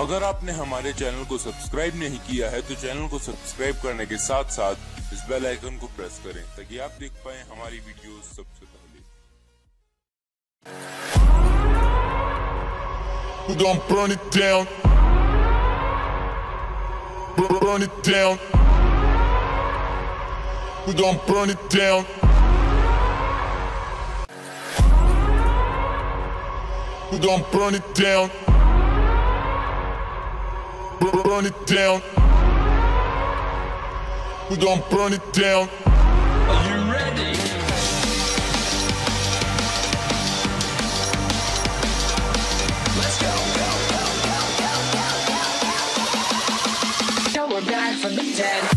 अगर आपने हमारे चैनल को सब्सक्राइब नहीं किया है तो चैनल को सब्सक्राइब करने के साथ साथ इस बेल आइकन को प्रेस करें, ताकि आप देख पाए हमारी वीडियो सबसे पहले We're gonna burn it down. We're gonna burn it down. burn it down. We gon' burn it down. Are you ready? Let's go, go, we're back from the dead.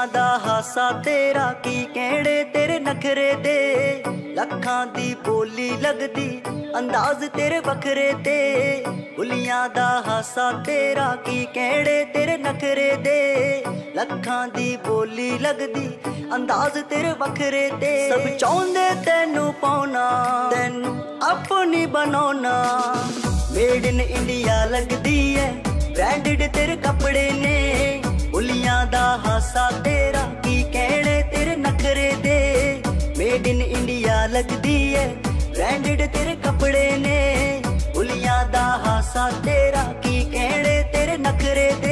ਬੁੱਲੀਆਂ ਦਾ ਹਾਸਾ, ਤੇਰਾ ਕੀ ਕਹਿਣੇ ਤੇਰੇ ਨਖਰੇ ਤੇ ਲੱਖਾਂ ਦੀ ਬੋਲੀ ਲੱਗਦੀ, ਅੰਦਾਜ਼ ਤੇਰੇ ਵੱਖਰੇ ਤੇ। ਬੁੱਲੀਆਂ ਦਾ ਹਾਸਾ, ਤੇਰਾ ਕੀ ਕਹਿਣੇ ਤੇਰੇ ਨਖਰੇ ਦੇ ਲੱਖਾਂ ਦੀ ਬੋਲੀ ਲੱਗਦੀ, ਅੰਦਾਜ਼ ਤੇਰੇ ਵੱਖਰੇ ਤੇ। ਸਭ ਚਾਹੁੰਦੇ ਤੈਨੂੰ ਪਾਉਣਾ, ਤੈਨੂੰ ਆਪਣੀ ਬਣਾਉਣਾ। ਮੇਡ ਇਨ ਇੰਡੀਆ ਲੱਗਦੀ ਐ ਬ੍ਰਾਂਡਡ ਤੇਰੇ ਕੱਪੜੇ ਨੇ। ਬੁੱਲੀਆਂ ਦਾ ਹਾਸਾ ਤੇਰਾ, ਕੀ ਕਹਿਣੇ ਤੇਰੇ ਨਖਰੇ ਦੇ ਮੇਡ ਇਨ ਇੰਡੀਆ ਲੱਗਦੀ ਐ ਬ੍ਰਾਂਡਡ ਤੇਰੇ ਕੱਪੜੇ ਨੇ। ਬੁੱਲੀਆਂ ਦਾ ਹਾਸਾ ਤੇਰਾ, ਕੀ ਕਹਿਣੇ ਤੇਰੇ ਨਖਰੇ ਦੇ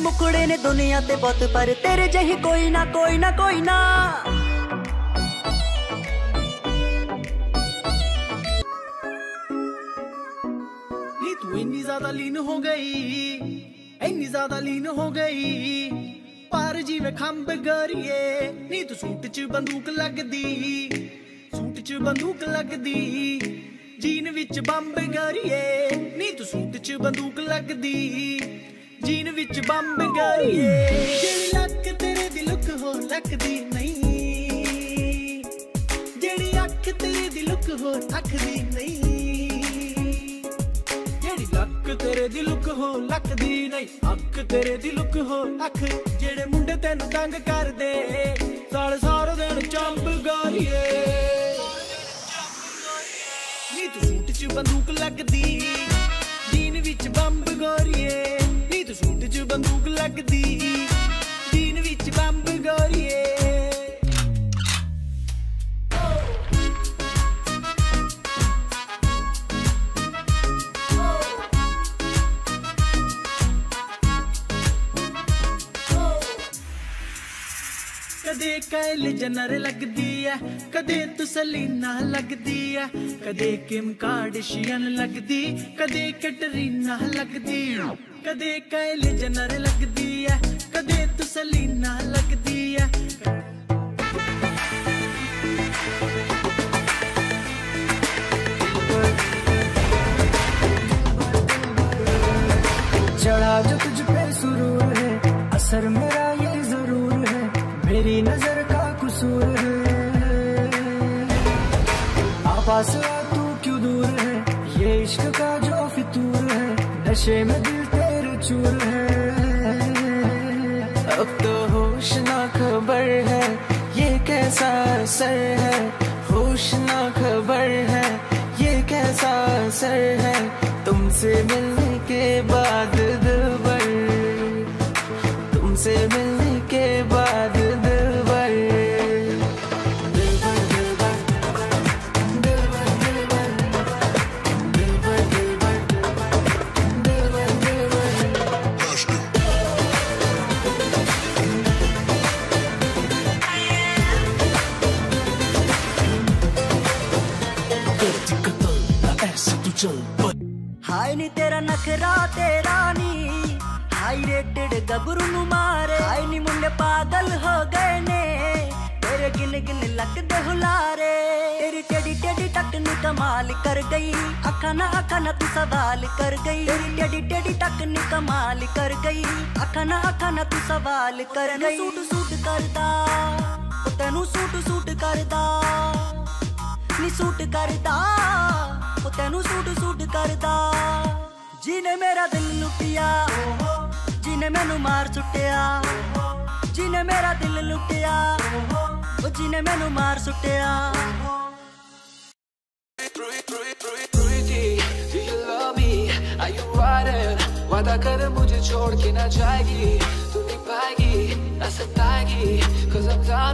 ਮੁਕੜੇ ਨੇ ਦੁਨੀਆ ਤੇ ਬਹੁਤ, ਪਰ ਤੇਰੇ ਜਿਹੀ ਕੋਈ ਨਾ ਕੋਈ ਨਾ ਕੋਈ ਨਾ। ਨੀ ਤੂੰ ਇੰਨੀ ਜ਼ਿਆਦਾ ਲੀਨ ਹੋ ਗਈ, ਇੰਨੀ ਜ਼ਿਆਦਾ ਲੀਨ ਹੋ ਗਈ। ਪਰ ਜਿਵੇਂ ਖੰਭ ਗਰੀਏ, ਨੀ ਤੂੰ ਸੂਟ 'ਚ ਬੰਦੂਕ ਲੱਗਦੀ, ਸੂਟ 'ਚ ਬੰਦੂਕ ਲੱਗਦੀ। ਜੀਨ ਵਿੱਚ ਬੰਬ ਗਰੀਏ, ਨੀ ਤੂੰ ਸੂਟ 'ਚ ਬੰਦੂਕ ਲੱਗਦੀ। ਜੀਨ ਵਿੱਚ ਬੰਬ ਗਰੀਏ ਜਿਹੜੀ ਲੱਕ ਤੇਰੇ ਦੀ ਲੁੱਕ ਹੋ ਲੱਗਦੀ ਨਹੀਂ। ਜਿਹੜੀ ਅੱਖ ਤੇਰੀ ਦੀ ਲੁੱਕ ਹੋ ਅੱਖਦੀ ਨਹੀਂ। ਜਿਹੜੀ ਲੱਕ ਤੇਰੇ ਦੀ ਲੁੱਕ ਹੋ ਲੱਕਦੀ ਨਹੀਂ। ਅੱਖ ਤੇਰੇ ਦੀ ਲੁੱਕ ਹੋ ਅੱਖ। ਜਿਹੜੇ ਮੁੰਡੇ ਤੈਨੂੰ ਤੰਗ ਕਰਦੇ ਸਾਲ ਸਾਰਾ ਦਿਨ ਚੰਬ ਗਾਰੀਏ ਨੀ ਤੂੰ ਸੂਟ 'ਚ ਬੰਦੂਕ ਲੱਗਦੀ। ਕਦੇ ਕਾਇਲ ਜਨਰ ਲੱਗਦੀ ਐ ਕਦੇ ਤੁਸਲੀਨਾ ਲੱਗਦੀ ਐ ਕਦੇ ਕਿਮ ਕਾਰਡਸ਼ੀਅਨ ਲੱਗਦੀ ਕਦੇ ਕੈਟਰੀਨਾ ਲੱਗਦੀ ਕਦੇ ਕਾਇਲ ਜਨਰ ਲੱਗਦੀ ਐ ਕਦੇ ਤੁਸਲੀਨਾ ਲੱਗਦੀ ਐ चढ़ा जो तुझ पे सुरूर है असर मेरा ये जरूर है मेरी नज़र का कसूर है। आपास तू क्यों दूर है? ये इश्क का जो फितूर है, नशे में दिल तेरे चूर है। अब तो होश ना खबर है, ये कैसा असर है? होश ना खबर है, ये कैसा असर है? तुमसे मिलने से तू चल पर हाय नी तेरा नखरा तेरा नी। हाई रेटेड गबरू नु मारे। हाय नी मुंडे पागल हो गए ने। तेरे गिन गिन लग दे हुलारे। तेरी टेडी टेडी टक नी कमाल कर गई। अखाना अखाना तू सवाल कर गई। तेरी टेडी टेडी टक नी कमाल कर गई। अखाना अखाना तू सवाल कर गई। सूट सूट करदा। तेनू सूट सूट करदा। नी सूट करदा। ਕਰਦਾ ਉਹ ਤੈਨੂੰ ਸੂਟ ਸੂਟ ਕਰਦਾ ਜਿਹਨੇ ਮੇਰਾ ਦਿਲ ਲੁੱਟਿਆ ਜਿਹਨੇ ਮੈਨੂੰ ਮਾਰ ਸੁੱਟਿਆ ਜਿਹਨੇ ਮੇਰਾ ਦਿਲ ਲੁੱਟਿਆ ਉਹ ਜਿਹਨੇ ਮੈਨੂੰ ਮਾਰ ਸੁੱਟਿਆ प्रीति do you love me are you riding वादा कर मुझे छोड़ के ना जाएगी तू नहीं पाएगी ना सताएगी cause I'm done